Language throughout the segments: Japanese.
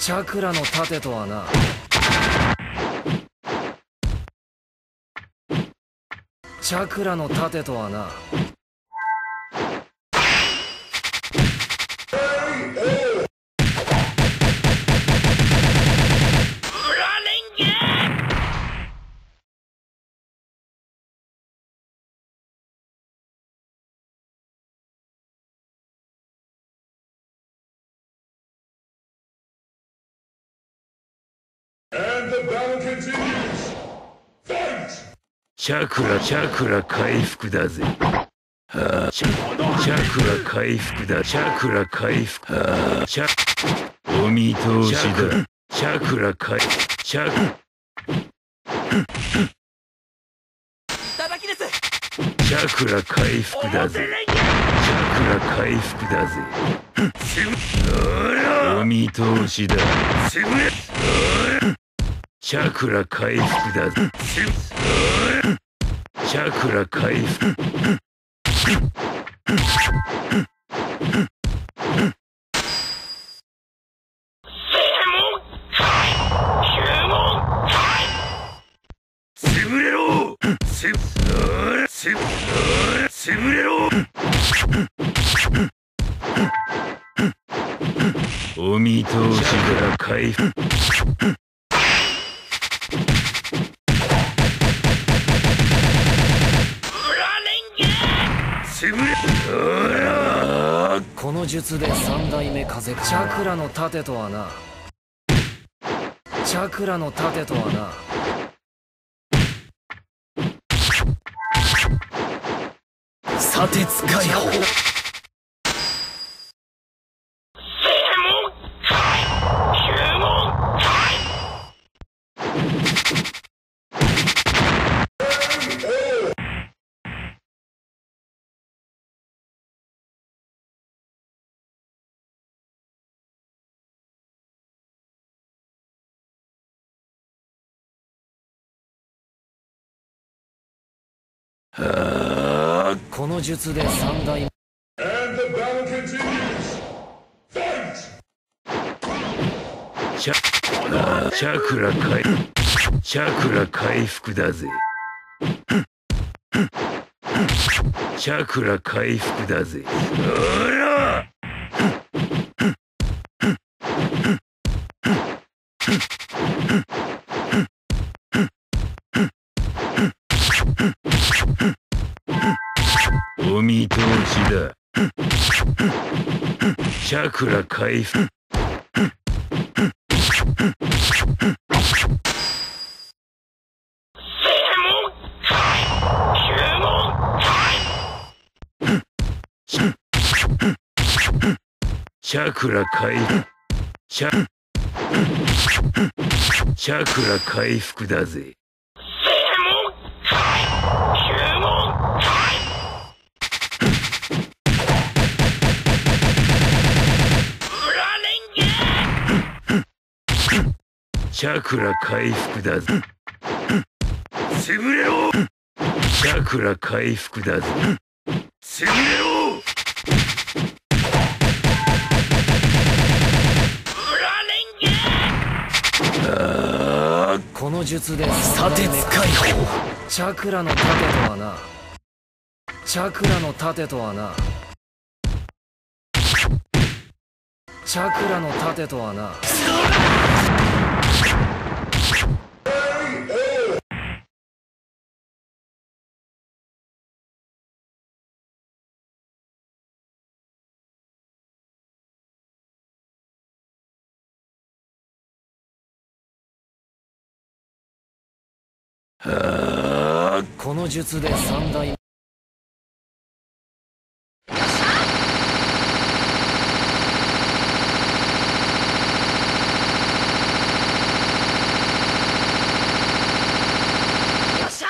チャクラの盾とはな。チャクラの盾とはな。チャクラチャクラ回復だぜ。はあ。チャチャクラ回復だ。チャクラ回復。はあ。チャお見通しだ。チャクラ回チャ叩きです。チャクラ回復だぜ。チャクラ回復だぜ。お見通しだチャクラ回復だ。ぜチャクラ回復。潰れろ。せせ潰れろ。お見通しだ回復の術で三代目風チャクラの盾とはな。チャクラの盾とはな。砂鉄解放ああこの術で三代目 And the battle continues! Fight! チャクラ回チャクラ回復だぜチャクラ回復だぜほらお見通しだ。チャクラ回復。チャクラ回復。チャチャクラ回復だぜ。チャクラ回復だぜ潰れろ。チャクラ回復だぜ潰れろ。ああこの術で砂鉄解放チャクラの盾とはな。チャクラの盾とはな。チャクラの盾とはなこの術で三代目よっしゃ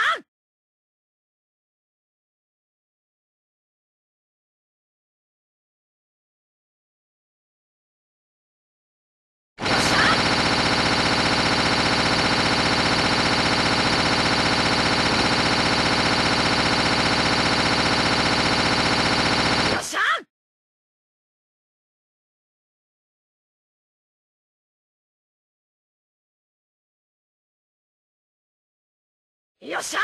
よっしゃ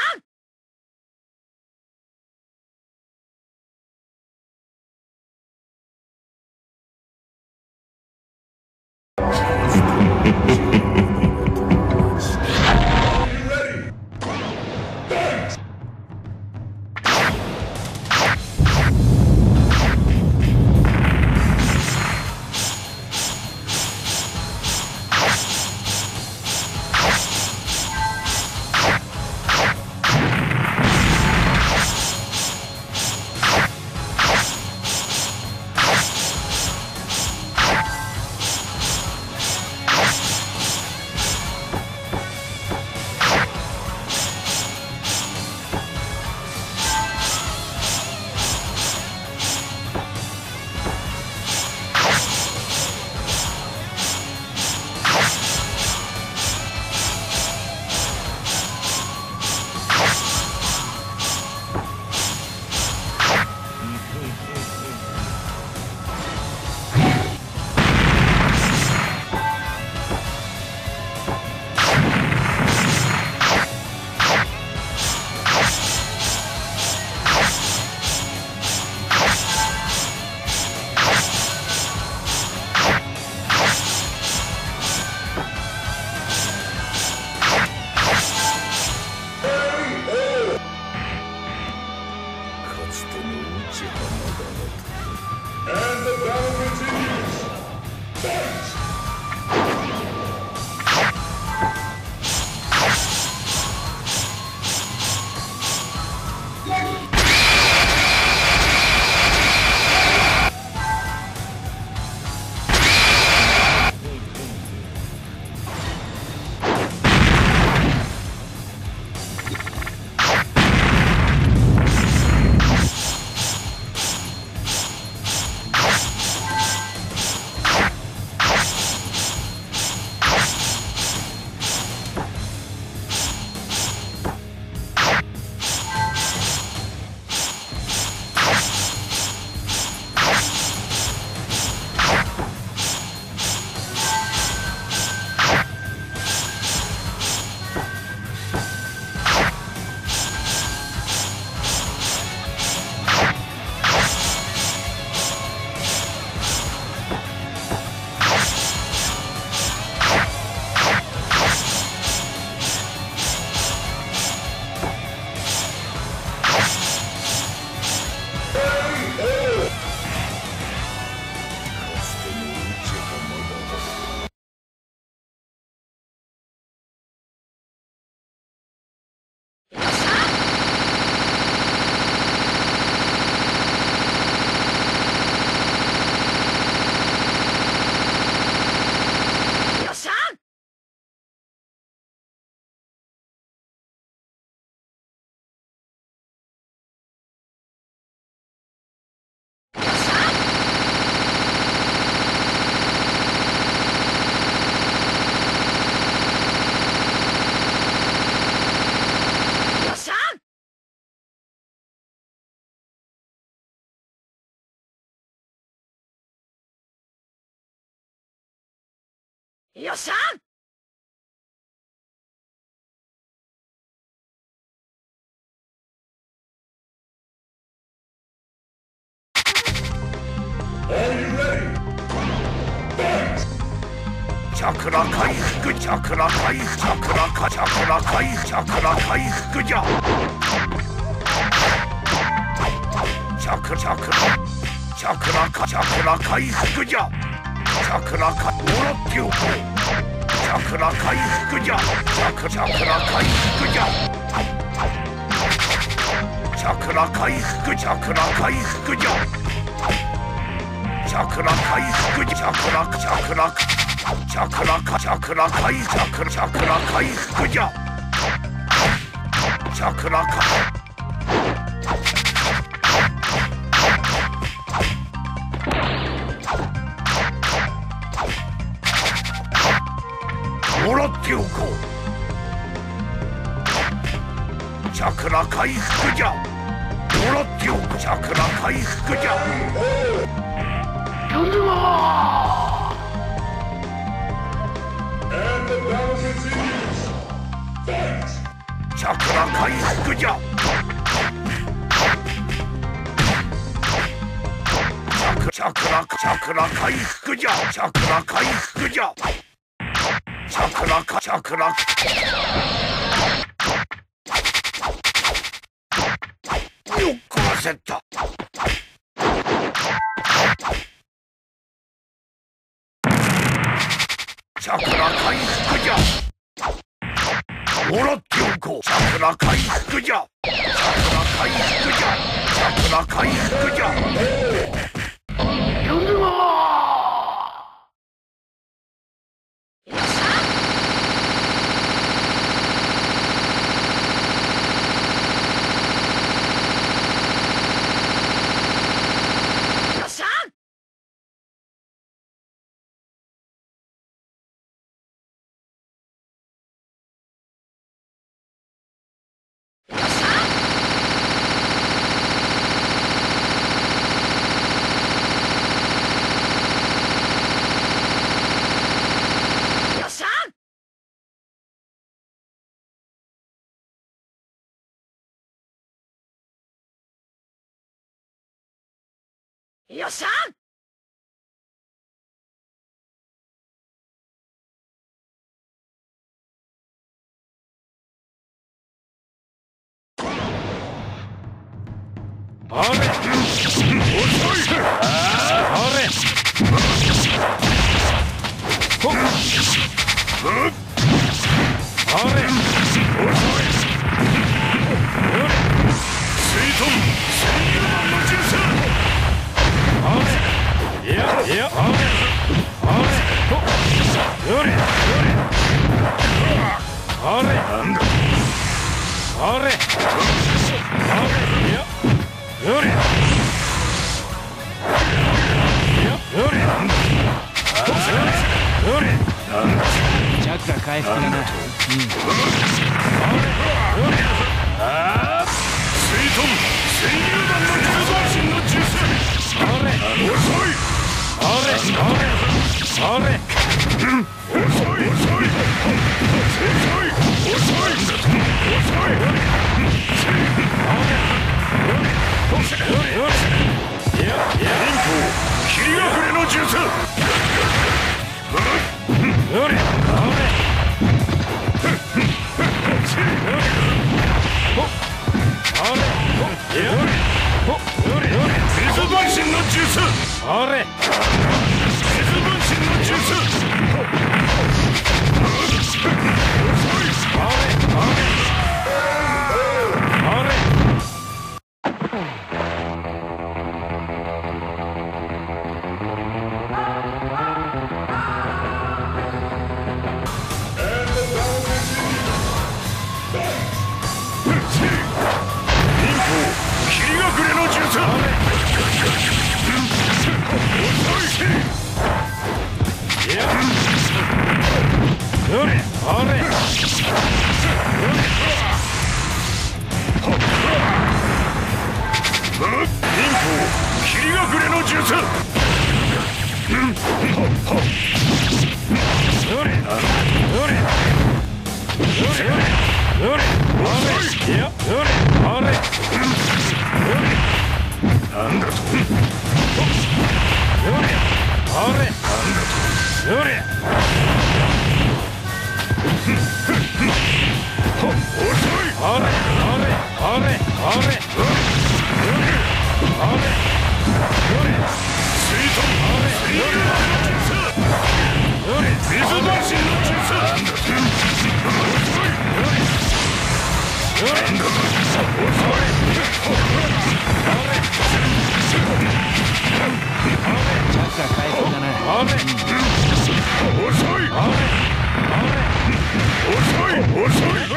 よっしゃチャクラ回復チャクラ回復チャクラかチャクラ回復チャクラ回復じゃ。チャクチャクラチャクラかチャクラ回復じゃ。ャクラかもらっておこうチャクラ回復じゃチャクチャクラ回復じゃチャクラ回復チャクラ回復じゃチャクラ回復チャクラチャクラチャクラかチャクラ回チャクラチャクラ回復じゃチャクラかチャクラ回復じゃ。もらっくチャクラ回復じクラャクチャクラ回復じゃ。チャクじゃ。チャクラよっこせた。回復じゃ。もらっておこう。回復じゃ。着落回復じゃ。回復じゃ。よっしゃあれ。水遁の回。水遁、水流弾のの Ole! 水道しの術遅い。遅い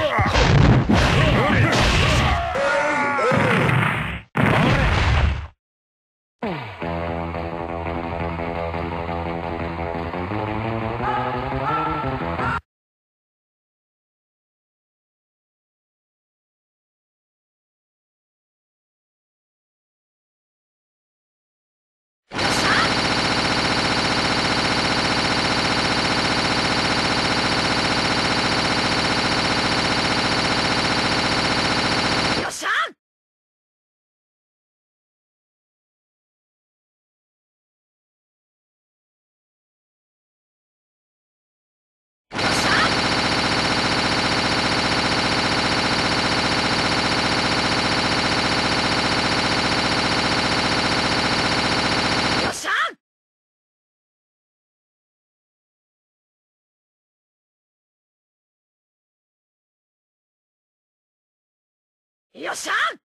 よっしゃ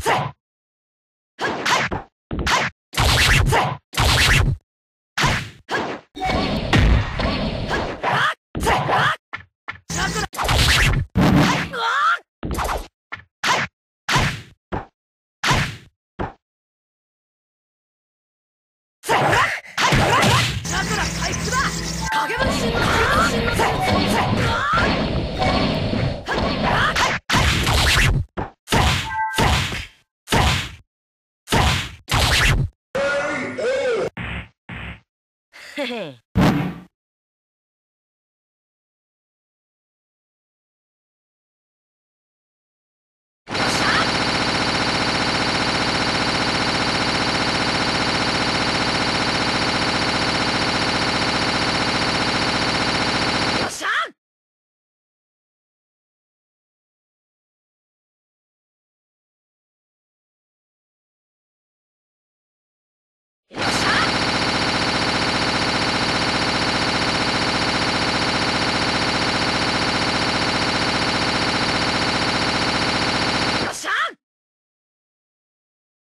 チ Hehe.